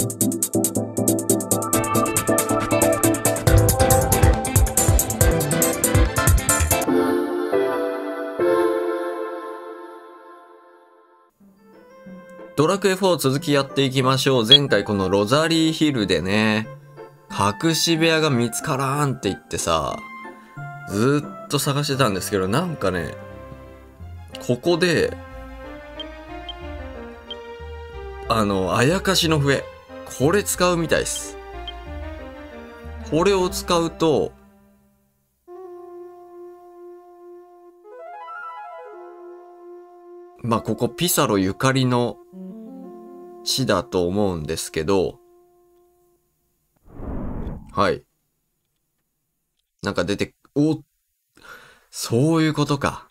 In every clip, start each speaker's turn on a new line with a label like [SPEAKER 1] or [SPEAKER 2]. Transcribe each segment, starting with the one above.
[SPEAKER 1] ドラクエ4続きやっていきましょう。前回このロザリーヒルでね、隠し部屋が見つからんって言ってさ、ずっと探してたんですけど、なんかね、ここで、あの、あやかしの笛。これ使うみたいです。これを使うと、まあ、ここピサロゆかりの地だと思うんですけど、はい。なんか出て、お、そういうことか。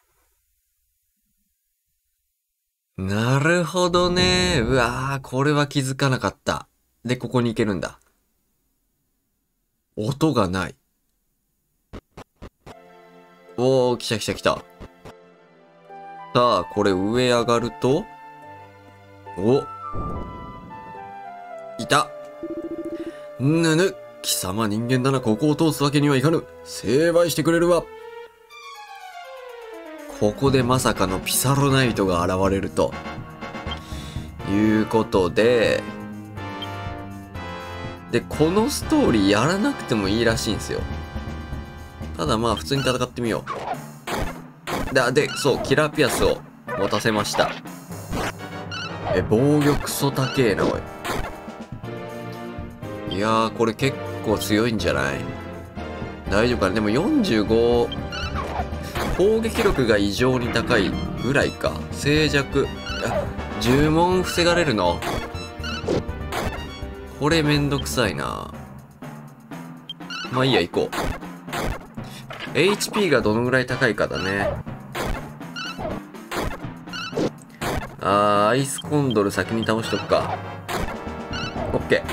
[SPEAKER 1] なるほどね。うわー、これは気づかなかった。で、ここに行けるんだ。音がない。おー、来た来た来た。さあ、これ上上がると、おいたぬぬ貴様人間だな、ここを通すわけにはいかぬ。成敗してくれるわ。ここでまさかのピサロナイトが現れると。いうことで、で、このストーリーやらなくてもいいらしいんですよ。ただまあ普通に戦ってみよう。で、で、そう、キラーピアスを持たせました。え、防御クソ高えな、おい。いやー、これ結構強いんじゃない？大丈夫かな？でも45、攻撃力が異常に高いぐらいか。静寂。あ、呪文防がれるの？これめんどくさいな。まあいいや、行こう。HP がどのぐらい高いかだね。あー、アイスコンドル先に倒しとくか。オッケ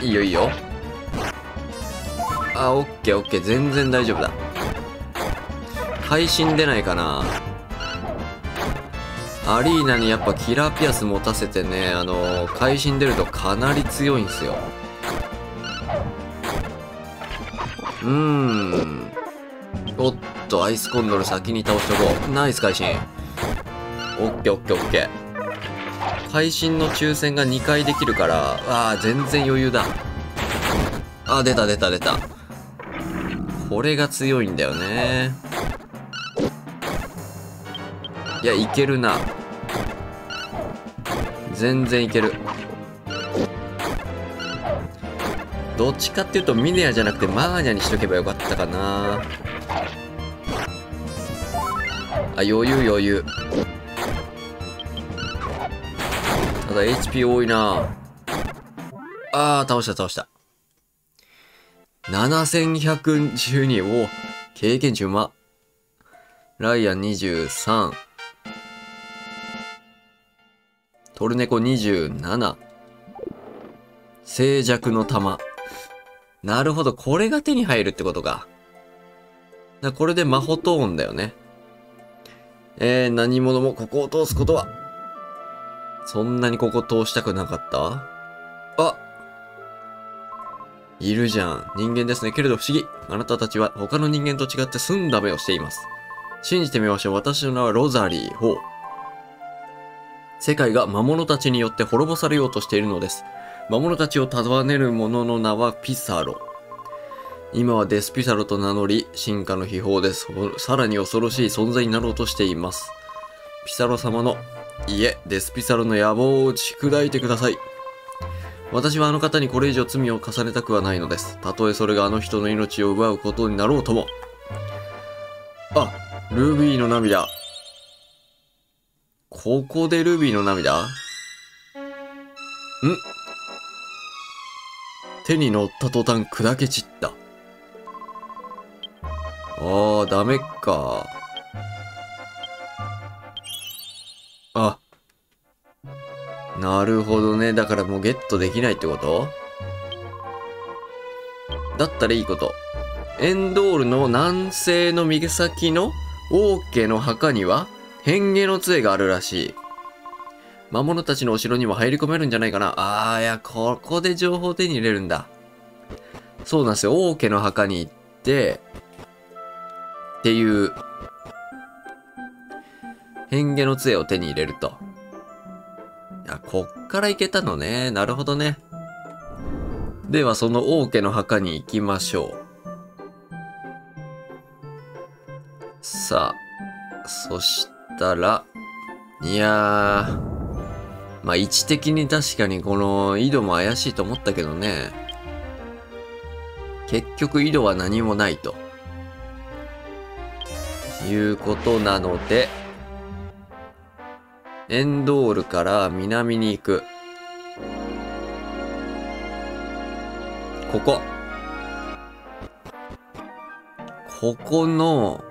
[SPEAKER 1] ー。いいよいいよ。あ、オッケーオッケー。全然大丈夫だ。配信出ないかなアリーナにやっぱキラーピアス持たせてね、あのー、会心出るとかなり強いんですよ。うーん。おっと、アイスコンドル先に倒しとこう。ナイス会心。オッケーオッケーオッケー。会心の抽選が2回できるから、わあ、全然余裕だ。あ、出た出た出た。これが強いんだよね。いや、いけるな。全然いける。どっちかっていうとミネアじゃなくてマーニャにしとけばよかったかな。あ、余裕余裕。ただ HP 多いなあー、倒した倒した。7112。お経験値うま。ライアン23。トルネコ27。静寂の玉。なるほど、これが手に入るってことか。だこれで魔法トーンだよね。えー、何者もここを通すことは。そんなにここ通したくなかった？あいるじゃん。人間ですね。けれど不思議。あなたたちは他の人間と違って澄んだ目をしています。信じてみましょう。私の名はロザリー・ホー。世界が魔物たちによって滅ぼされようとしているのです。魔物たちを束ねる者の名はピサロ。今はデスピサロと名乗り、進化の秘宝です。さらに恐ろしい存在になろうとしています。ピサロ様の、いえ、デスピサロの野望を打ち砕いてください。私はあの方にこれ以上罪を重ねたくはないのです。たとえそれがあの人の命を奪うことになろうとも。あ、ルビーの涙。ここでルビーの涙？ん？手に乗った途端砕け散った。ああ、ダメか。あ。なるほどね。だからもうゲットできないってこと？だったらいいこと。エンドールの南西の右先の王家の墓には変化の杖があるらしい。魔物たちのお城にも入り込めるんじゃないかな。あー、いや、ここで情報を手に入れるんだ。そうなんですよ。王家の墓に行って、っていう、変化の杖を手に入れると。いや、こっから行けたのね。なるほどね。では、その王家の墓に行きましょう。さあ、そしてたら、いやー、まあ位置的に確かにこの井戸も怪しいと思ったけどね。結局井戸は何もないと。いうことなので、エンドールから南に行く。ここ。ここの、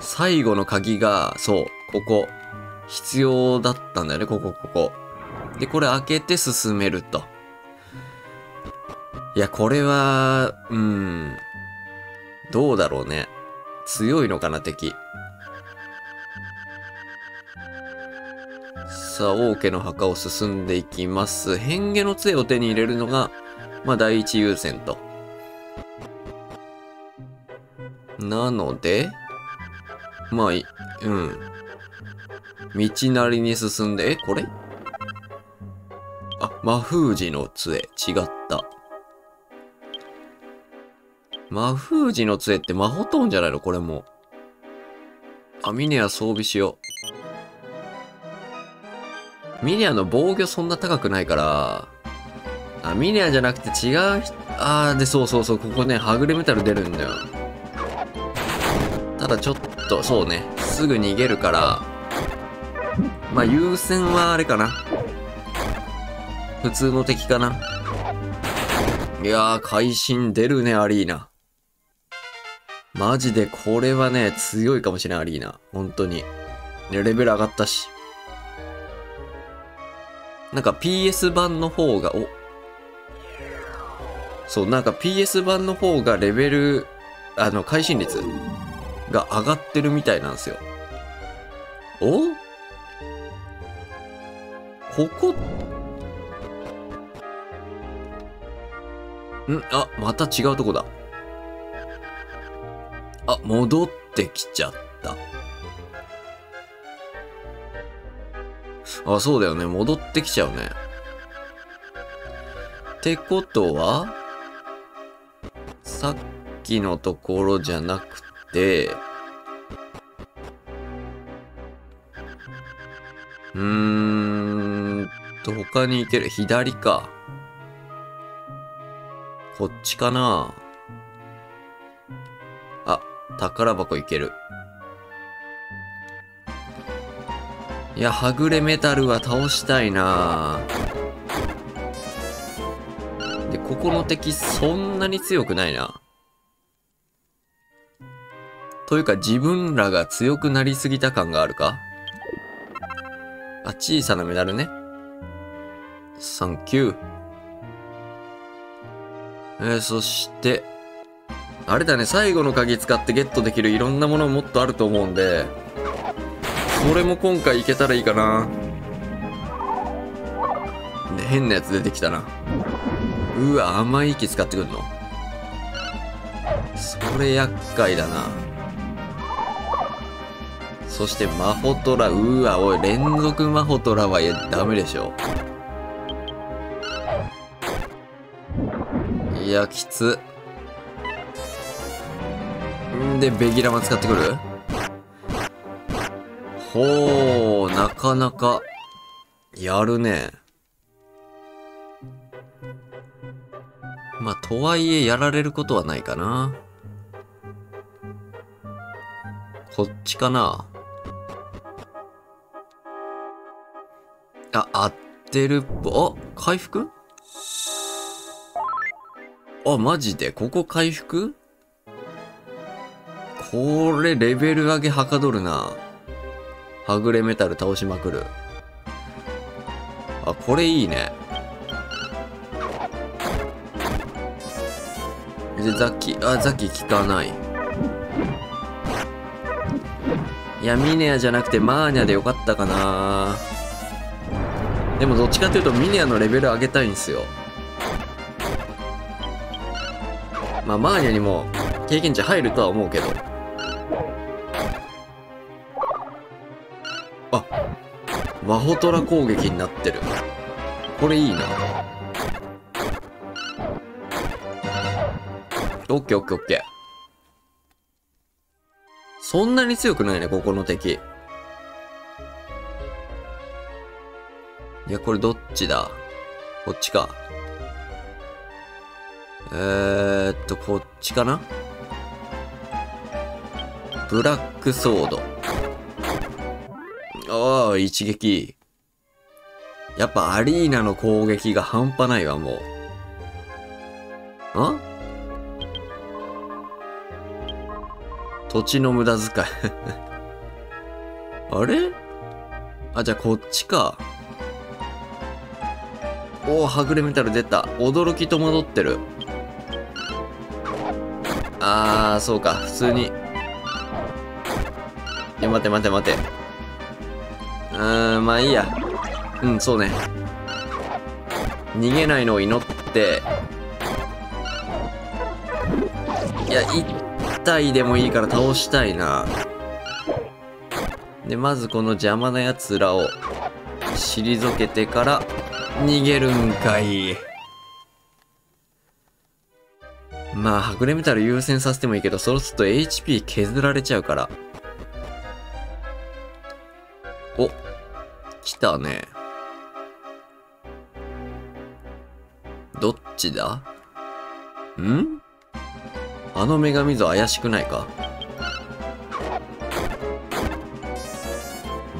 [SPEAKER 1] 最後の鍵が、そう、ここ、必要だったんだよね、ここ、ここ。で、これ開けて進めると。いや、これは、うん、どうだろうね。強いのかな、敵。さあ、王家の墓を進んでいきます。変化の杖を手に入れるのが、まあ、第一優先と。なので、まあ、うん。道なりに進んで、え、これ？あ、魔封じの杖。違った。魔封じの杖って魔法トーンじゃないの？これも。あ、ミネア装備しよう。ミネアの防御そんな高くないから、あ、ミネアじゃなくて違う人、あー、で、そうそうそう、ここね、はぐれメタル出るんだよ。ただちょっと、そうね、すぐ逃げるから、まあ優先はあれかな。普通の敵かな。いやー、会心出るね、アリーナ。マジでこれはね、強いかもしれん、アリーナ。本当に。レベル上がったし。なんか PS 版の方が、お。そう、なんか PS 版の方がレベル、あの、会心率が上がってるみたいなんですよ。お？ここ、ん？あ、また違うとこだ。あ、戻ってきちゃった。あ、そうだよね。戻ってきちゃうね。ってことは、さっきのところじゃなくて、うーんと、他に行ける。左か。こっちかなあ、宝箱いける。いや、はぐれメタルは倒したいなで、ここの敵そんなに強くないな。というか自分らが強くなりすぎた感があるか？あ、小さなメダルね。サンキュー。えー、そして、あれだね、最後の鍵使ってゲットできるいろんなものもっとあると思うんで、それも今回いけたらいいかな。で、変なやつ出てきたな。うわ、甘い息使ってくんのそれ厄介だな。そしてマホトラ、うわ、おい、連続マホトラはダメでしょ。いや、きつ。んで、ベギラマ使ってくる？ほー、なかなか、やるね。まあ、とはいえ、やられることはないかな。こっちかな。あ、合ってる、あ、回復？あ、マジで？ここ回復？これ、レベル上げはかどるな。はぐれメタル倒しまくる。あ、これいいね。で、ザキ、あ、ザキ効かない。いや、ミネアじゃなくてマーニャでよかったかなでもどっちかっていうとミネアのレベル上げたいんですよ。まあ、マーニャにも経験値入るとは思うけど。あ、ワホトラ攻撃になってる。これいいな。オッケーオッケーオッケー。そんなに強くないね、ここの敵。いや、これどっちだ？こっちか。えーっと、こっちかな？ブラックソード。ああ、一撃。やっぱアリーナの攻撃が半端ないわ、もう。あ？土地の無駄遣い あれ？あ、じゃあこっちか。おお、はぐれメタル出た。驚き戸惑ってる。あー、そうか。普通に。いや、待て待て待て。うーん、まあいいや。うん、そうね。逃げないのを祈って。いや、1体でもいいから倒したいな。で、まずこの邪魔な奴らを退けてから逃げるんかい。まあ、はぐれメタル優先させてもいいけど、そうすると HP 削られちゃうから。お、来たね。どっちだ？ん？あの女神像怪しくないか？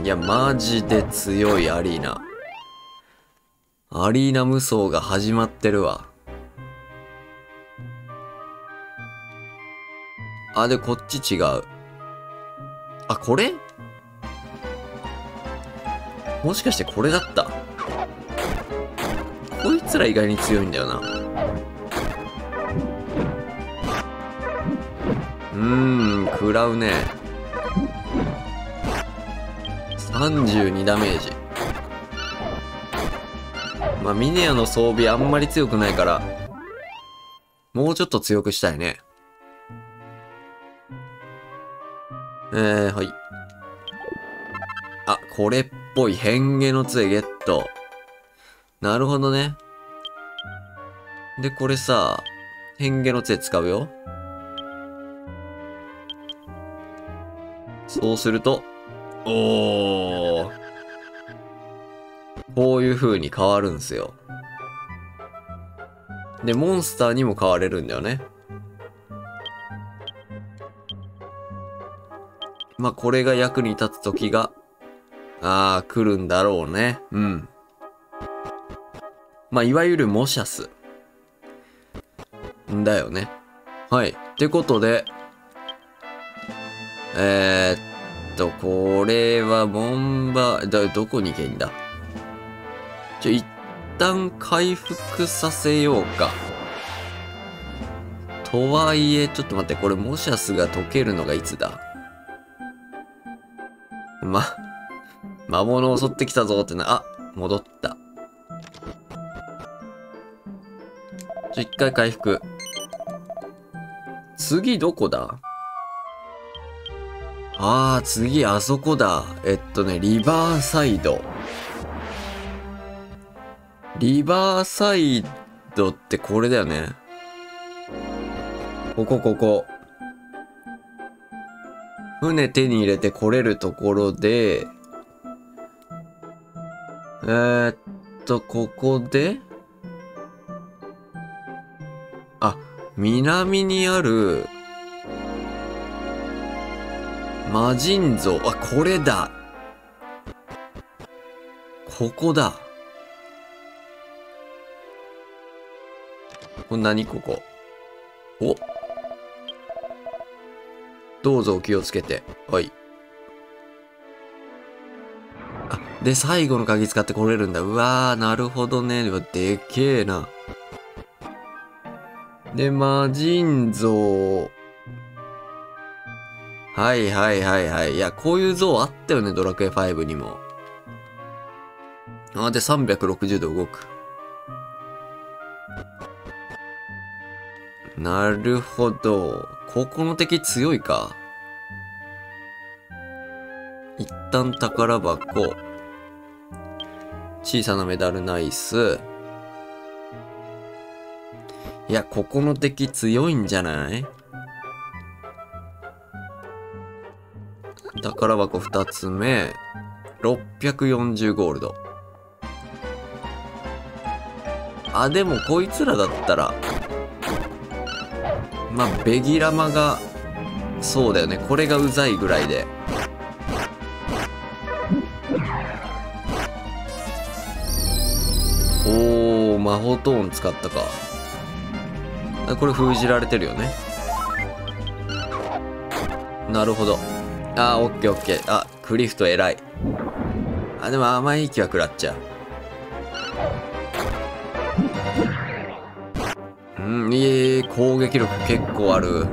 [SPEAKER 1] いや、マジで強いアリーナ。アリーナ無双が始まってるわ。あ、で、こっち違う。あ、これ？もしかしてこれだった？こいつら意外に強いんだよな。うーん、食らうね。32ダメージ。まあ、ミネアの装備あんまり強くないから、もうちょっと強くしたいね。えー、はい。あ、これっぽい変化の杖ゲット。なるほどね。で、これさ、変化の杖使うよ。そうすると、おー。こういう風に変わるんですよ。で、モンスターにも変われるんだよね。まあ、これが役に立つ時が、ああ、来るんだろうね。うん。まあ、いわゆるモシャス。んだよね。はい。ってことで、えー、っと、これはボンバー、だ、どこに行けんだ？ちょ、一旦回復させようか。とはいえ、ちょっと待って、これモシャスが解けるのがいつだ？ま、魔物襲ってきたぞってな、あ、戻った。ちょ、一回回復。次どこだ？ああ、次あそこだ。えっとね、リバーサイド。リバーサイドってこれだよね。ここここ。船手に入れて来れるところで、えー、っと、ここで、あ、南にある、魔人像、あ、これだ。ここだ。こんなにここ。おどうぞお気をつけて。はい。あ、で、最後の鍵使って来れるんだ。うわー、なるほどね。でけえな。で、魔人像。はいはいはいはい。いや、こういう像あったよね、ドラクエ5にも。あ、で、360度動く。なるほど。ここの敵強いか。一旦宝箱。小さなメダルナイス。いや、ここの敵強いんじゃない？宝箱二つ目。640ゴールド。あ、でもこいつらだったら、まあ、ベギラマが、そうだよね。これがうざいぐらいで。おー、魔法トーン使ったか。これ封じられてるよね。なるほど。あー、オッケーオッケー。あ、クリフト偉い。あ、でも甘い息は食らっちゃう。ん、いえ、攻撃力結構ある？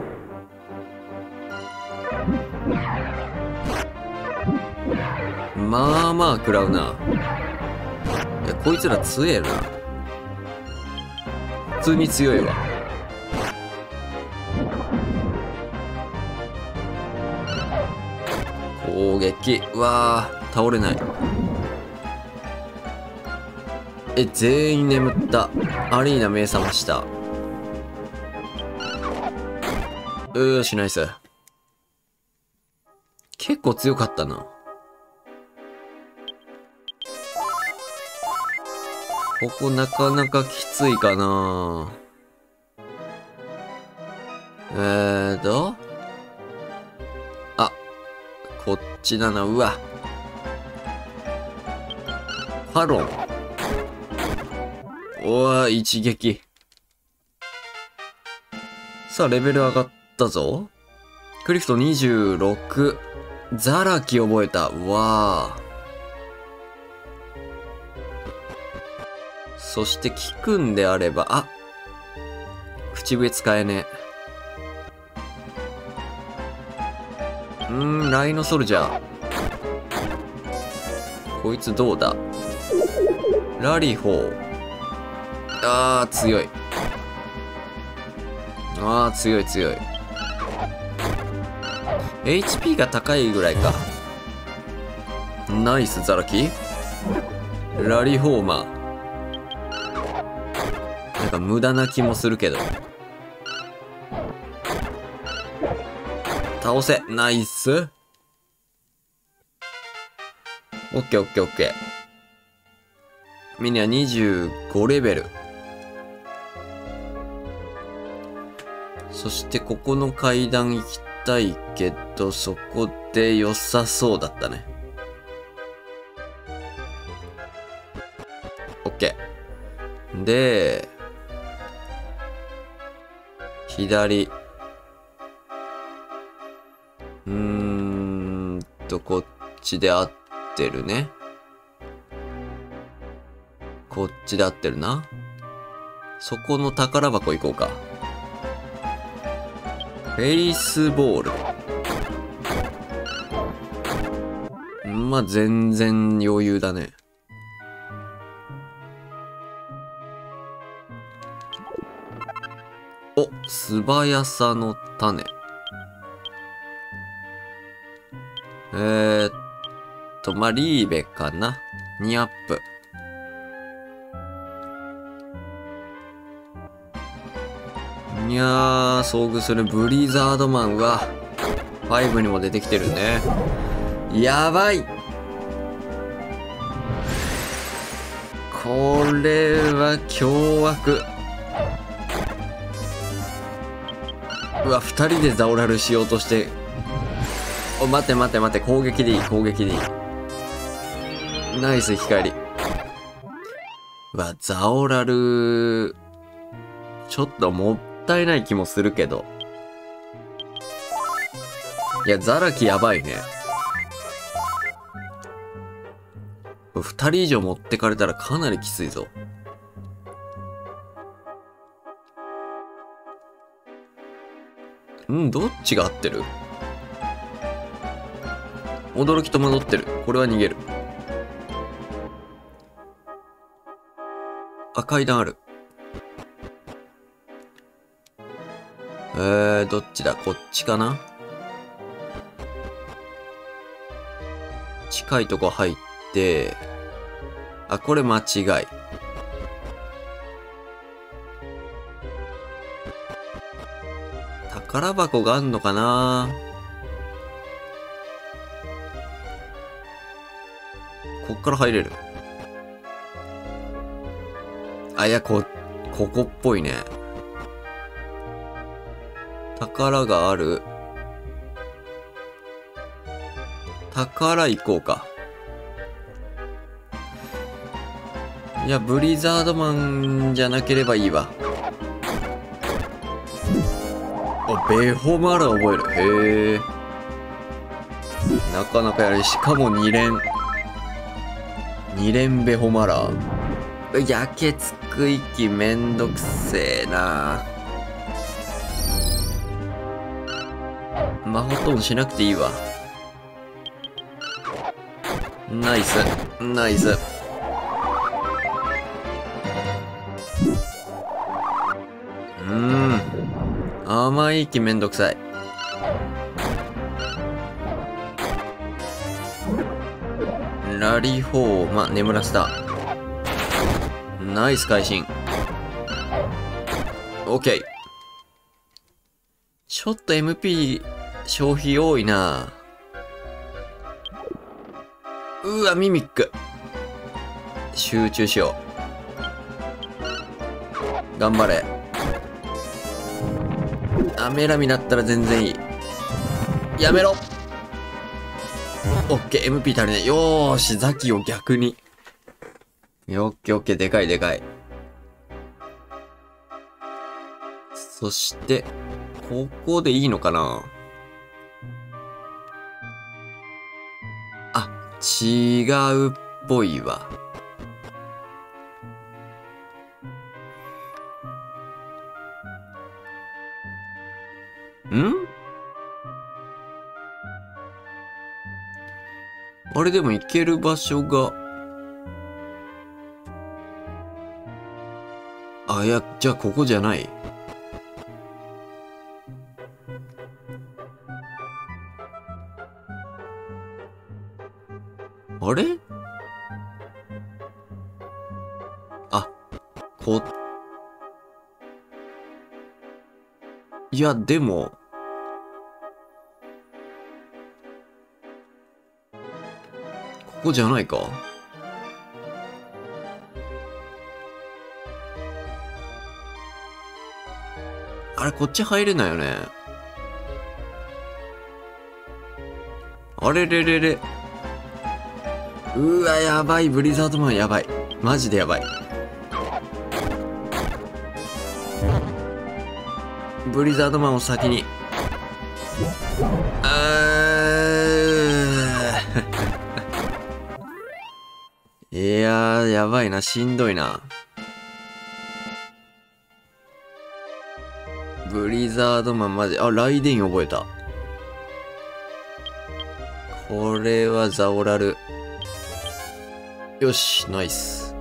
[SPEAKER 1] まあまあ食らうな。いや、こいつら強えな。普通に強いわ。攻撃。うわー、倒れない。え、全員眠った。アリーナ目覚ました。よし、ナイス。結構強かったな。ここなかなかきついかなえーと。あ、こっちだな。うわ。ファロン。おわ、一撃。さあ、レベル上がったたぞ。クリフト26。ザラキ覚えた。わあ。そして聞くんであれば、あ口笛使えねえ。うーん、ライノソルジャー。こいつどうだ？ラリホー。あー、強い。あー、強い強い。HP が高いぐらいか。ナイス、ザラキ。ラリホーマー。なんか無駄な気もするけど。倒せナイスオッケーオッケーオッケー。ミニは25レベル。そしてここの階段行きたいけど、そこで良さそうだったね。オッケー。で、左。うーんと、こっちで合ってるね。こっちで合ってるな。そこの宝箱行こうか。フェイスボール。まあ、全然余裕だね。お、素早さの種。えー、っと、まあ、リーベかな。2アップ。いやー、遭遇するブリザードマンは、5にも出てきてるね。やばいこれは凶悪。うわ、二人でザオラルしようとして。お、待って待って待って、攻撃でいい、攻撃でいい。ナイス光。うわ、ザオラル、ちょっともっったいない気もするけど。いや、ザラキやばいね。二人以上持ってかれたらかなりきついぞ。んどっちが合ってる？驚き戸惑ってる。これは逃げる。あ、階段ある。えー、どっちだ？こっちかな？近いとこ入って、あ、これ間違い。宝箱があんのかな？こっから入れる。あ、いや、こ、ここっぽいね。宝がある。宝行こうか。いや、ブリザードマンじゃなければいいわ。あ、ベホマラ覚える。へえ。なかなかやる。しかも2連。2連ベホマラ。やけつく息めんどくせえな。魔法トーンしなくていいわ。ナイス。ナイス。うーん。甘い息めんどくさい。ラリフォーマ、眠らせた。ナイス会心。オッケー。ちょっと MP 消費多いなうわ、ミミック。集中しよう。頑張れ。あ、メラミだったら全然いい。やめろオッケー、MP 足りない。よーし、ザキを逆に。オッケーオッケー、でかいでかい。そして、ここでいいのかな違うっぽいわ。ん？あれでも行ける場所が。あ、いや、じゃあここじゃない。あれ？あ、こ、いや、でも、ここじゃないか？あれ、こっち入れないよね。あれれれれ。うわ、やばい。ブリザードマンやばい。マジでやばい。ブリザードマンを先に。あー いやー、やばいな。しんどいな。ブリザードマンマジ。あ、ライデン覚えた。これはザオラル。よし、ナイス。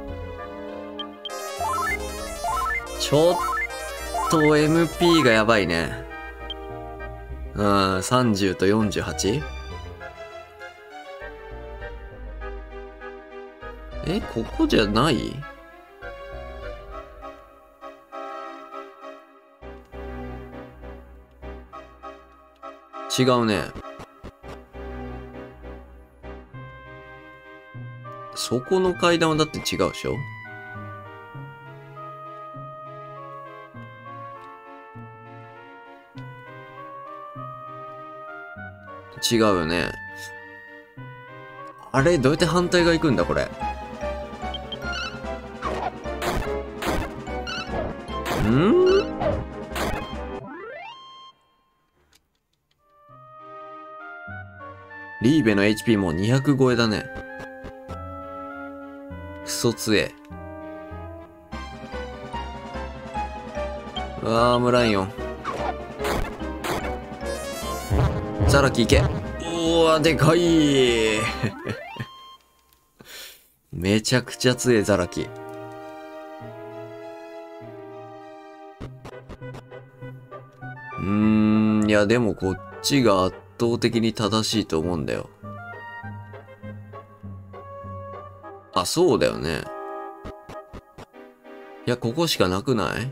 [SPEAKER 1] ちょっと MP がやばいね。うん、30と 48? え、ここじゃない？違うね。そこの階段はだって違うでしょ？違うよね。あれどうやって反対側行くんだこれ？ん？リーベの HP も200超えだね。ソ強え。うわー、ムライオン。ザラキいけ。うわ、でかい めちゃくちゃ強いザラキ。うーん、いやでもこっちが圧倒的に正しいと思うんだよ。あ、そうだよね。いや、ここしかなくない？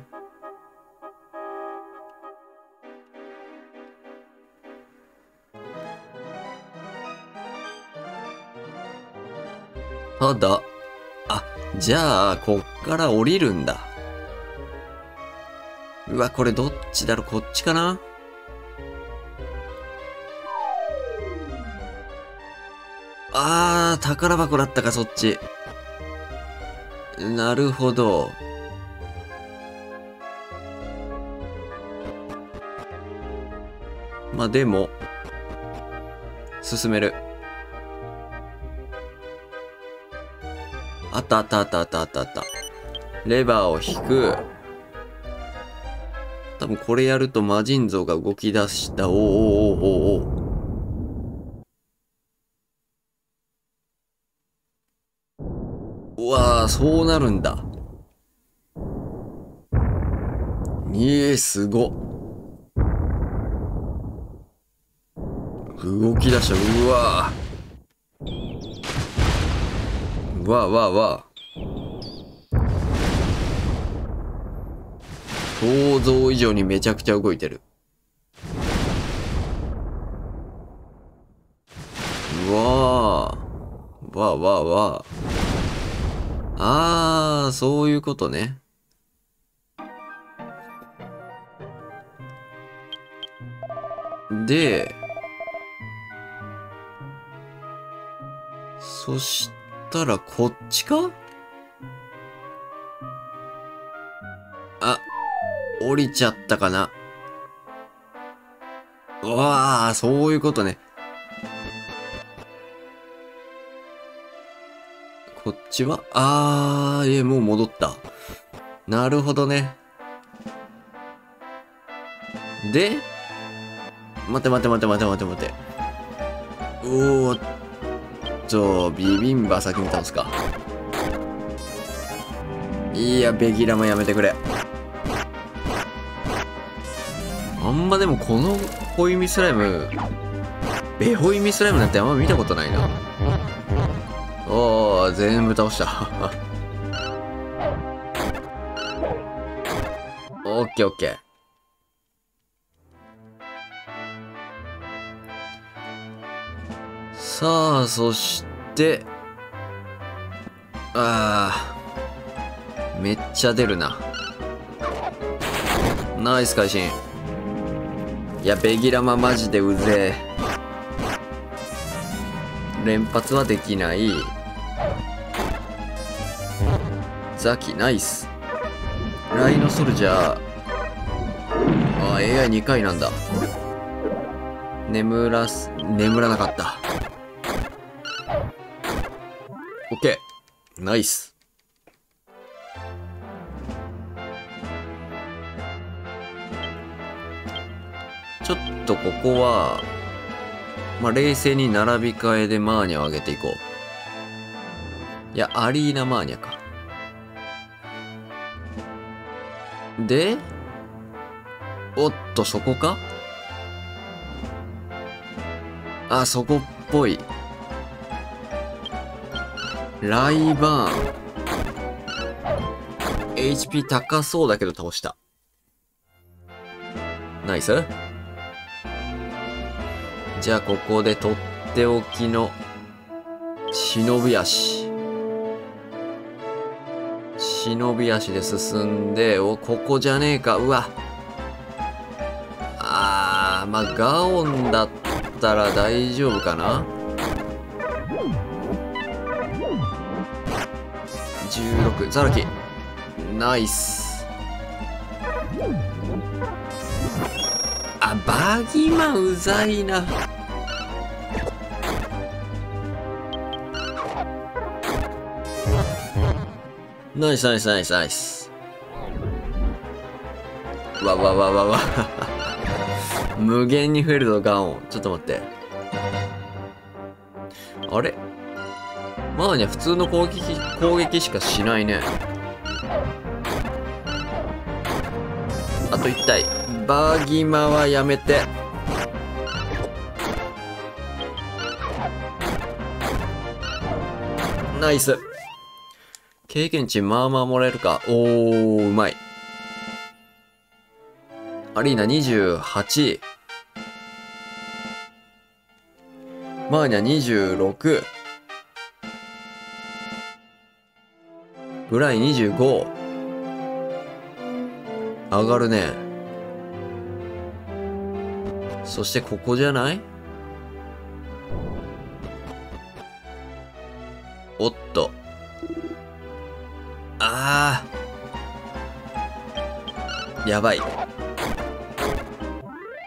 [SPEAKER 1] ただ、あ、じゃあ、こっから降りるんだ。うわ、これどっちだろこっちかな？あー、宝箱だったか、そっち。なるほど。まあ、でも、進める。あったあったあったあったあったあった。レバーを引く。多分これやると魔人像が動き出した。おーおーおーおーおー。うわー、そうなるんだ。ええすご。動き出した。うわー。わーわーわー。想像以上にめちゃくちゃ動いてる。うわー。わーわーわー。あー、そういうことね。で、そしたらこっちか？あ、降りちゃったかな。うわあ、そういうことね。こっちは？あー、えもう戻った。なるほどね。で、待て待て待て待て待て待て。おーっと、ビビンバ先に倒すか。いや、ベギラもやめてくれ。あんまでもこのホイミスライム、ベホイミスライムなんてあんま見たことないな。おー、全部倒した。オッケーオッケー。さあ、そして、あー、めっちゃ出るな。ナイス会心。いや、ベギラママジでうぜえ。連発はできない。ザキ、ナイス。ライノソルジャー。あ、AI2 回なんだ。眠らす、眠らなかった。オッケー。ナイス。ちょっとここは、まあ、冷静に並び替えでマーニャを上げていこう。いや、アリーナマーニャか。で、おっと、そこか？あ、そこっぽい。ライバーン。HP 高そうだけど倒した。ナイスじゃあここでとっておきの忍び足。忍び足で進んで、お、ここじゃねえか。うわ。あー、まあ、ガオンだったら大丈夫かな ?16、ザラキ。ナイス。あ、バギマンうざいな。ナイスナイスナイスナイス。わわわわわ。無限に増えるぞ、ガオン。ちょっと待って。あれ？マーニャ普通の攻撃、攻撃しかしないね。あと1体。バーギマはやめて。ナイス。経験値まあまあもらえるか。おー、うまい。アリーナ28。マーニャ26。グライ25。上がるね。そしてここじゃない？やばい。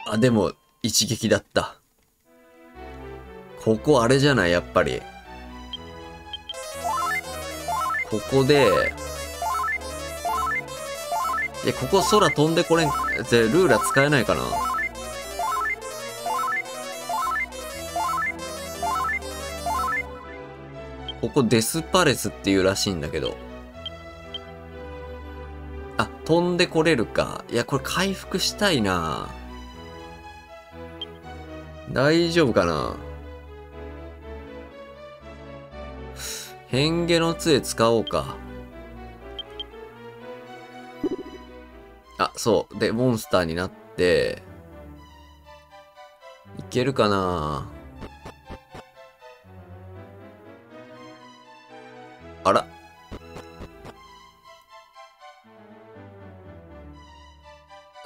[SPEAKER 1] あ、でも、一撃だった。ここあれじゃない？やっぱり。ここで、え、ここ空飛んでこれん、ぜ、ルーラ使えないかな？ここデスパレスっていうらしいんだけど。飛んでこれるか。いや、これ回復したいな大丈夫かな変化の杖使おうか。あ、そう。で、モンスターになって、いけるかな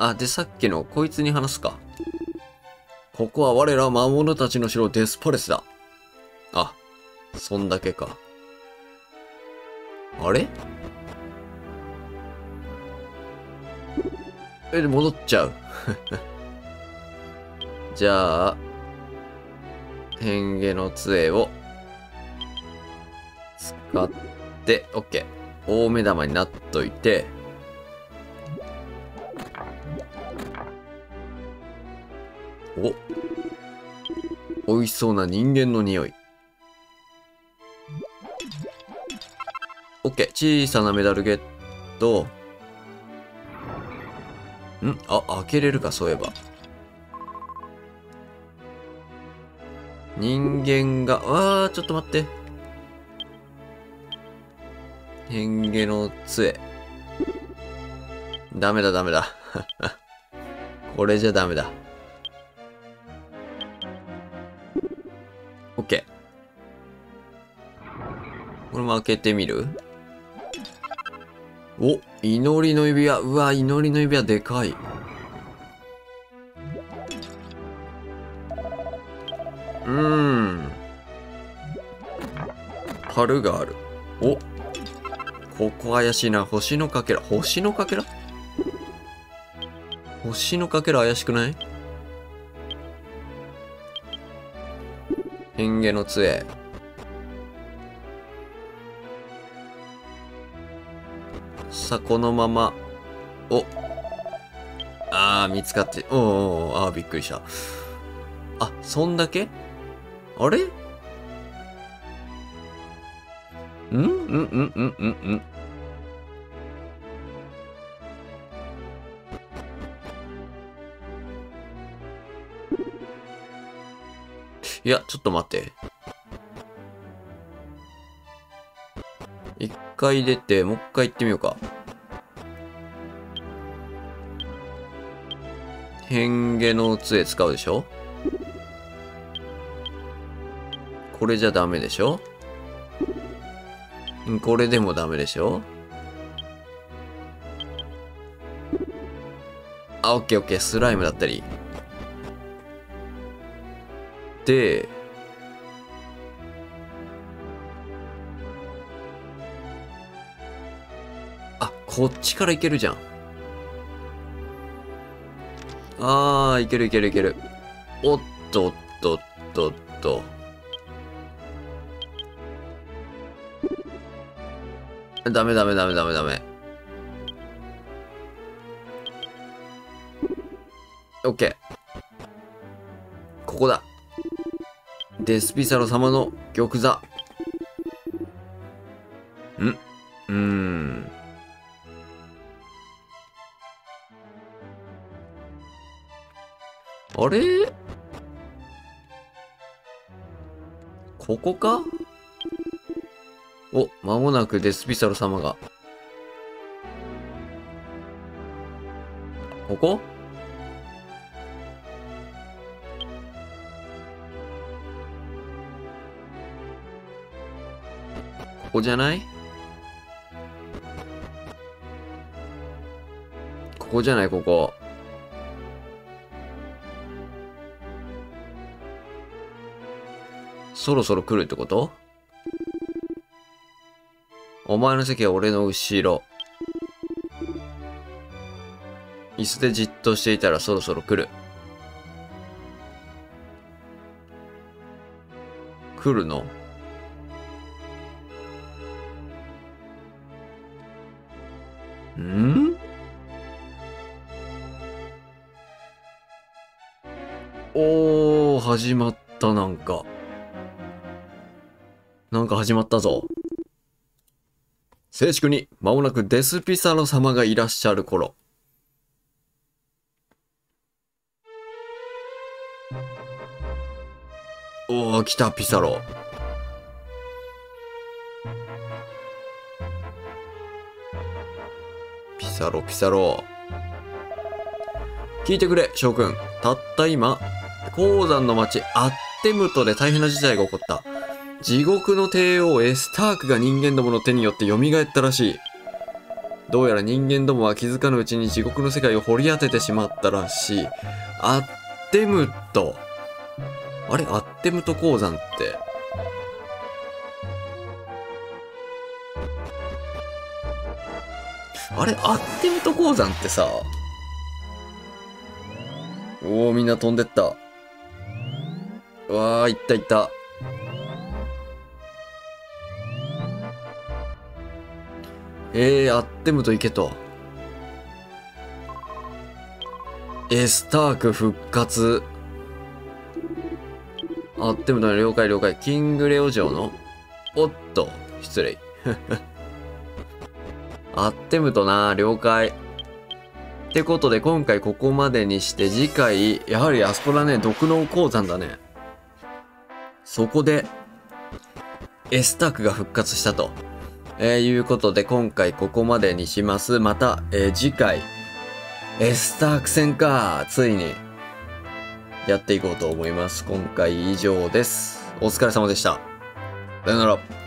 [SPEAKER 1] あ、で、さっきのこいつに話すか。ここは我ら魔物たちの城デスパレスだ。あ、そんだけか。あれ？え、戻っちゃう。じゃあ、変化の杖を使って、オッケー。大目玉になっといて、お美味しそうな人間の匂い。オッケー。小さなメダルゲット。ん？あ、開けれるか、そういえば。人間が、わー、ちょっと待って。変化の杖。ダメだ、ダメだ。これじゃダメだ。ー。これも開けてみる？お、祈りの指輪。うわ、祈りの指輪でかい。うーん。樽がある。お、ここ怪しいな。星のかけら。星のかけら？星のかけら怪しくない？変化の杖。さあ、このまま。お。ああ、見つかって。おうおうああ、びっくりした。あ、そんだけ？あれ？んうん？うん？うん？うん？うん？いや、ちょっと待って。回出て、もう一回行ってみようか。変化の杖使うでしょ？これじゃダメでしょ？これでもダメでしょ？あ、オッケーオッケー、スライムだったり。で、こっちからいけるじゃん。あー、いけるいけるいける。おっとっとっとっと。ダメダメダメダメダメ。オッケー。ここだ。デスピサロ様の玉座。ん？うーん。あれ？ここか？お、間もなくデスピサロ様が。ここ？ここじゃない？ここじゃないここ。そろそろ来るってこと？お前の席は俺の後ろ。椅子でじっとしていたらそろそろ来る。来るの？ん？おー、始まったなんか。なんか始まったぞ。静粛に、間もなくデスピサロ様がいらっしゃる頃。おー、来た、ピサロ。ピサロ、ピサロ。聞いてくれ、将軍。たった今、鉱山の町、アッテムトで大変な事態が起こった。地獄の帝王エスタークが人間どもの手によって蘇ったらしい。どうやら人間どもは気づかぬうちに地獄の世界を掘り当ててしまったらしい。アッテムト。あれ？アッテムト鉱山って。あれ？アッテムト鉱山ってさ。おおみんな飛んでった。わー、いったいった。えー、アッテムと行けと。エスターク復活。アッテムの了解了解。キングレオ城のおっと、失礼。アッテムとな、了解。ってことで今回ここまでにして次回、やはりあそこだね、毒脳鉱山だね。そこで、エスタークが復活したと。えー、いうことで今回ここまでにします。また、えー、次回、エスターク戦か、ついに、やっていこうと思います。今回以上です。お疲れ様でした。さよなら。